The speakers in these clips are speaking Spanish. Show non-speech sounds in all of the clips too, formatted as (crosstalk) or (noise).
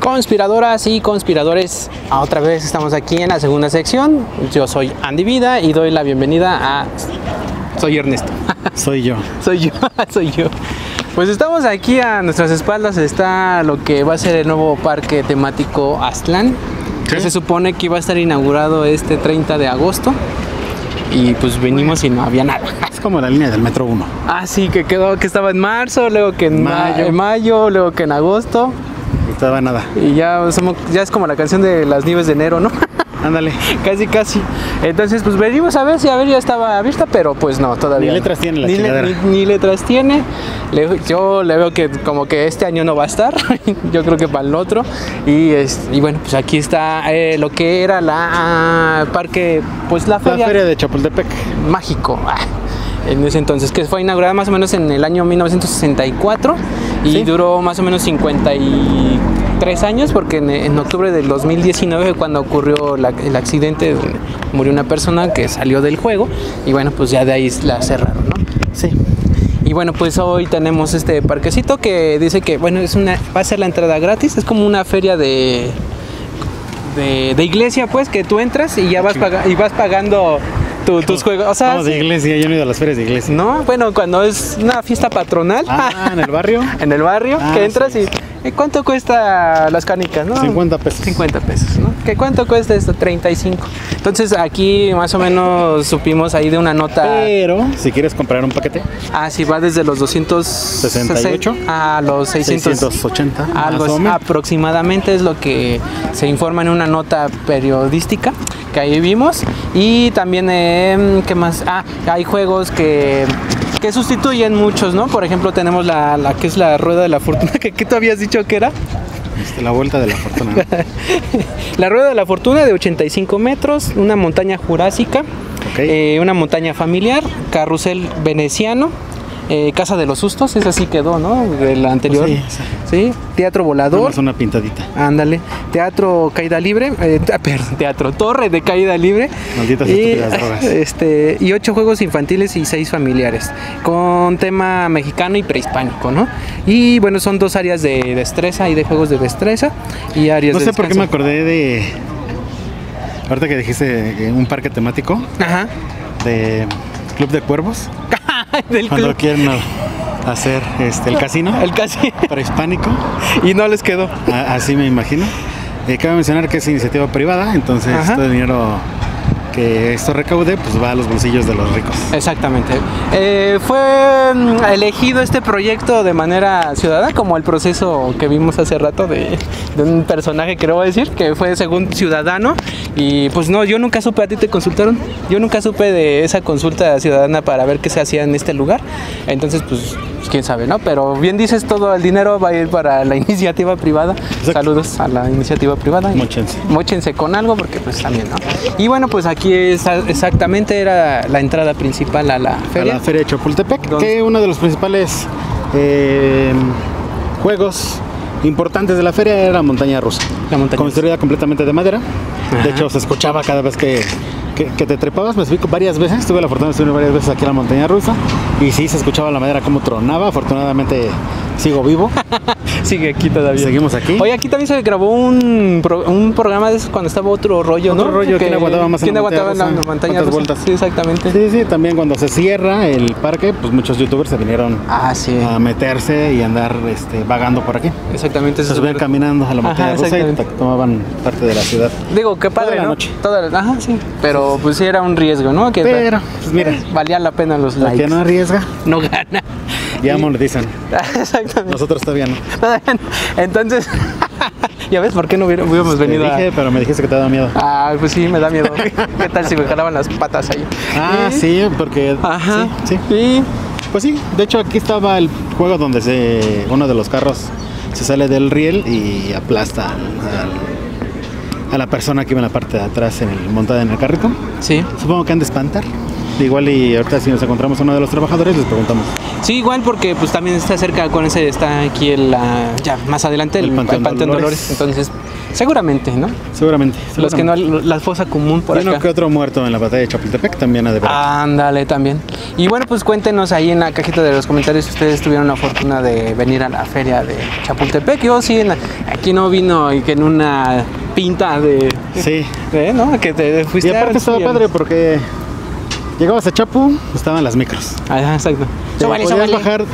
Conspiradoras y conspiradores, otra vez estamos aquí en la segunda sección. Yo soy Andy Vida y doy la bienvenida a. Soy Ernesto. (laughs) Soy yo. soy yo, (laughs) soy yo. Pues estamos aquí a nuestras espaldas, está lo que va a ser el nuevo parque temático Aztlán, que se supone que iba a estar inaugurado este 30 de agosto. Y pues venimos y no había nada. Es como la línea del metro 1. Ah, sí, que quedó que estaba en marzo, luego que en ma- Mayo. en mayo, luego que en agosto. No estaba nada. Y ya, somos, ya es como la canción de las nieves de enero, ¿no? (laughs) Ándale. casi, casi. Entonces, pues venimos a ver si a ver ya estaba abierta, pero pues no, todavía. Ni no. letras tiene la ni, le- ni- ni letras tiene. Le- yo le veo que como que este año no va a estar. (laughs) yo creo que para el otro. Y, es- y bueno, pues aquí está eh, lo que era la ah, parque, pues la La feria, feria de Chapultepec. mágico. ah, En ese entonces, que fue inaugurada más o menos en el año 1964 y Sí. duró más o menos 53 años, porque en, en octubre del 2019 fue cuando ocurrió la- el accidente donde murió una persona que salió del juego y bueno, pues ya de ahí la cerraron, ¿no? Sí. Y bueno, pues hoy tenemos este parquecito que dice que, bueno, es una, va a ser la entrada gratis, es como una feria de, de, de iglesia, pues, que tú entras y ya vas, y vas pagando tu- tus juegos. O sea, Vamos de iglesia, yo no he ido a las ferias de iglesia. no, bueno, cuando es una fiesta patronal Ah, (laughs) en el barrio. en el barrio, Ah, que entras sí. y ¿eh, ¿cuánto cuesta las canicas? No? 50 pesos. 50 pesos, ¿no? ¿Qué cuánto cuesta esto? 35. Entonces aquí más o menos supimos ahí de una nota. Pero si quieres comprar un paquete, Ah, sí, va desde los 268 a los 600. 680. Algo más o es- menos. aproximadamente es lo que se informa en una nota periodística que ahí vimos. Y también, eh, ¿qué más? Ah, hay juegos que, que sustituyen muchos, ¿no? Por ejemplo, tenemos la, la que es la rueda de la fortuna, (laughs) que, que tú habías dicho que era. Este, la vuelta de la fortuna. ¿no? (laughs) La rueda de la fortuna de 85 metros, una montaña jurásica, eh, una montaña familiar, carrusel veneciano, eh, casa de los sustos, esa sí quedó, ¿no? De la anterior. Sí, sí. Sí, teatro volador. Nomás una pintadita. Ándale. Teatro Caída Libre. eh, te- perdón, teatro Torre de Caída Libre. Malditas y, estúpidas drogas. (laughs) Este, y ocho juegos infantiles y seis familiares. Con tema mexicano y prehispánico, ¿no? Y bueno, son dos áreas de destreza y de juegos de destreza. Y áreas No de sé por qué me acordé de. Ahorita que dijiste eh, un parque temático Ajá. de Club de Cuervos. (laughs) Del Cuando club. quieren hacer este, el casino (laughs) El casi. prehispánico. y no les quedó. A- Así me imagino. Eh, cabe mencionar que es iniciativa privada, entonces Ajá. todo el dinero que esto recaude pues va a los bolsillos de los ricos. Exactamente. Eh, fue mm, elegido este proyecto de manera ciudadana, como el proceso que vimos hace rato de, de un personaje que voy a decir, que fue según ciudadano. Y pues no, yo nunca supe, a ti te consultaron. Yo nunca supe de esa consulta ciudadana para ver qué se hacía en este lugar. Entonces, pues, quién sabe, ¿no? Pero bien dices, todo el dinero va a ir para la (laughs) iniciativa privada. Saludos a la iniciativa privada. Móchense. Móchense con algo porque pues también, ¿no? Y bueno, pues aquí es, exactamente era la entrada principal a la A feria. la feria de Chapultepec, ¿Dónde? que uno de los principales eh, juegos importantes de la feria era la montaña rusa. La montaña Construida completamente de madera. Ajá. De hecho, se escuchaba cada vez que, que, que te trepabas. Me explico varias veces. Tuve la fortuna de subir varias veces aquí a la montaña rusa. Y sí, se escuchaba la madera como tronaba. Afortunadamente sigo vivo. (laughs) Sigue aquí todavía. Seguimos aquí. Oye, aquí también se grabó un, pro- un programa de esos cuando estaba otro rollo, ¿no? Otro rollo, ¿quién aguantaba más en ¿quién la aguantaba en la montaña rusa? montaña ¿Cuántas rusa? vueltas? Sí, exactamente. Sí, sí, también cuando se cierra el parque, pues muchos youtubers se vinieron Ah, sí. a meterse y andar este, vagando por aquí. Exactamente. Se subían caminando a la Ajá, montaña rusa y tomaban parte de la ciudad. Digo, qué padre, Toda la ¿no? noche. Toda la- Ajá, sí. Pero pues sí era un riesgo, ¿no? Que Pero, pues mira, valía la pena los likes. que no arriesga, no gana. ya dicen. (laughs) Exactamente. Nosotros todavía no. (laughs) Entonces, (laughs) ya ves por qué no hubiéramos Te venido a- dije, pero me dijiste que te daba miedo. Ah, pues sí, me da miedo. ¿Qué tal si me jalaban las patas ahí? Ah, Y- sí, porque Ajá. sí, sí. Pues sí, de hecho aquí estaba el juego donde se uno de los carros se sale del riel y aplasta al- al- a la persona que iba en la parte de atrás en el, montada en el carrito. Sí. Supongo que han de espantar. Igual y ahorita si nos encontramos a uno de los trabajadores les preguntamos. Sí, igual porque pues también está cerca con ese está aquí el ya más adelante el, El Panteón el Panteón Dolores. Dolores. Entonces, seguramente, ¿no? Seguramente. Los que no la fosa común por Y uno acá. que otro muerto en la batalla de Chapultepec también ha de ver. Ándale también. Y bueno, pues cuéntenos ahí en la cajita de los comentarios si ustedes tuvieron la fortuna de venir a la feria de Chapultepec. Yo sí, en la- aquí no vino y que en una pinta de... Sí. de, ¿no? Que te Y fuiste a- aparte estaba padre porque llegabas a Chapu, estaban las micros. Ajá, exacto. Te podías bajar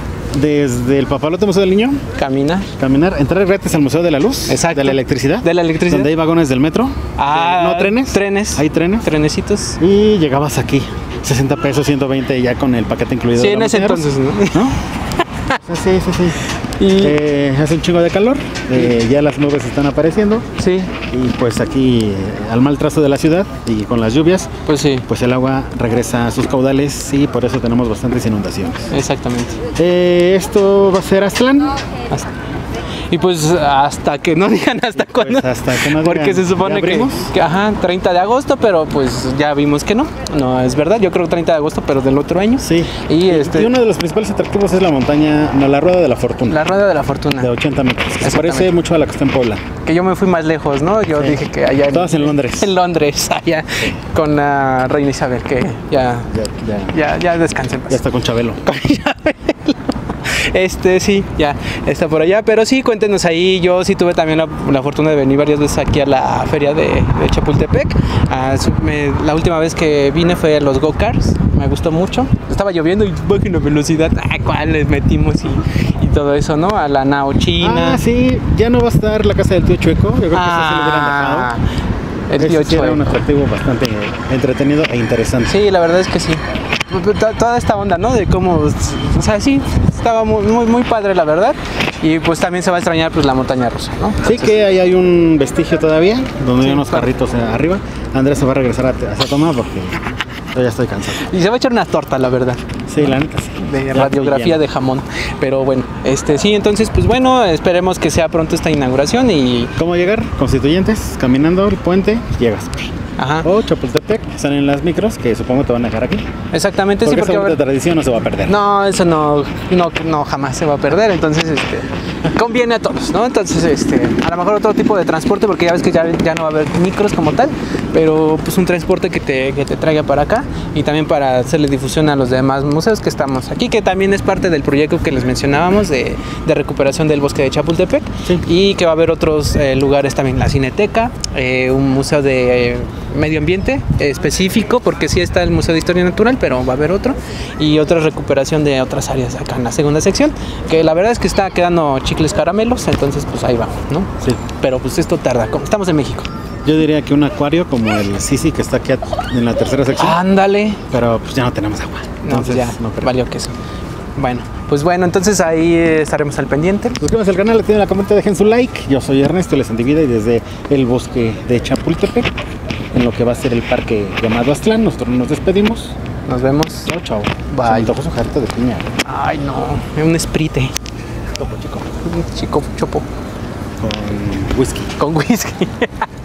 desde el Papalote Museo del Niño, Camina. caminar, entrar gratis al Museo de la Luz, Exacto. de la electricidad, De la electricidad. donde hay vagones del metro. Ah, Eh, no trenes. Trenes. Hay trenes. Trenecitos. Y llegabas aquí, 60 pesos, 120 ya con el paquete incluido. Sí, de en ese entonces, ¿no? ¿no? (laughs) Sí, sí, sí. Y- Eh, hace un chingo de calor, eh, ya las nubes están apareciendo Sí, y pues aquí eh, al mal trazo de la ciudad y con las lluvias, pues sí, pues el agua regresa a sus caudales y por eso tenemos bastantes inundaciones. exactamente. Eh, esto va a ser Aztlán. Hasta- Y pues hasta que no (laughs) digan hasta cuándo. Pues hasta que no Porque digan, se supone ¿ya que, ajá, 30 de agosto, pero pues ya vimos que no. No es verdad, yo creo 30 de agosto, pero del otro año. Sí. Y este Y uno de los principales atractivos es la montaña, no, la rueda de la fortuna, la rueda de la fortuna. de 80 metros. que Se parece mucho a la que está en Puebla. Que yo me fui más lejos, ¿no? Yo Sí. dije que allá Todas en Londres. En Londres, (laughs) allá con la reina Isabel, que ya Ya, ya, ya ya descansen. ya está con Chabelo. (laughs) Este sí, ya está por allá. Pero sí, cuéntenos ahí. Yo sí tuve también la, la fortuna de venir varias veces aquí a la feria de, de Chapultepec. Ah, me- la última vez que vine fue a los go-karts. Me gustó mucho. Estaba lloviendo y bajen la velocidad. Ah, ¿Cuál les metimos y, y todo eso, no? A la nao china. Ah, sí, ya no va a estar la casa del tío Chueco. Yo creo que eso sí lo Ah, el tío sí era un atractivo bastante entretenido e interesante. Sí, la verdad es que sí. To- Toda esta onda, ¿no? De cómo, o sea, sí, estaba muy, muy, muy padre, la verdad. Y pues también se va a extrañar pues la montaña rusa, ¿no? Sí, que ahí hay un vestigio todavía, donde Sí, hay unos carritos eh, arriba. Andrés se va a regresar a, a Toma porque yo ya estoy cansado. Y se va a echar una torta, la verdad. Sí, la neta sí. de Ya radiografía de jamón. Pero bueno, este sí, entonces pues bueno, esperemos que sea pronto esta inauguración y. ¿Cómo llegar? Constituyentes, caminando el puente, llegas. Ajá. O Chapultepec, salen las micros, que supongo te van a dejar aquí. Exactamente, sí, Porque porque esa a bonita haber- tradición no se va a perder. No, eso no, no, no, jamás se va a perder. Entonces, este, conviene a todos, ¿no? Entonces, este, a lo mejor otro tipo de transporte, porque ya ves que ya, ya no va a haber micros como tal, pero pues un transporte que te, que te traiga para acá y también para hacerle difusión a los demás museos que estamos aquí, que también es parte del proyecto que les mencionábamos de, de recuperación del bosque de Chapultepec Sí. y que va a haber otros eh, lugares también, la Cineteca, eh, un museo de eh, medio ambiente específico, porque sí está el Museo de Historia Natural, pero va a haber otro, y otra recuperación de otras áreas acá en la segunda sección, que la verdad es que está quedando chicles caramelos, entonces pues ahí va, ¿no? Sí. Pero pues esto tarda, como estamos en México. Yo diría que un acuario como el Sisi que está aquí en la tercera sección. Ándale. Pero pues ya no tenemos agua. No, pues Entonces, ya, no valió que eso. Bueno, pues bueno, entonces ahí estaremos al pendiente. Suscríbanse al canal, activen la comenta, dejen su like. Yo soy Ernesto Les Antivida y desde el bosque de Chapultepec, en lo que va a ser el parque llamado Aztlán, nosotros nos despedimos. Nos vemos. Chao, chao. Bye. Se me jarrito de piña. Ay, no, un sprite. Topo, chico. Chico chopo Con whisky. con whisky. (laughs)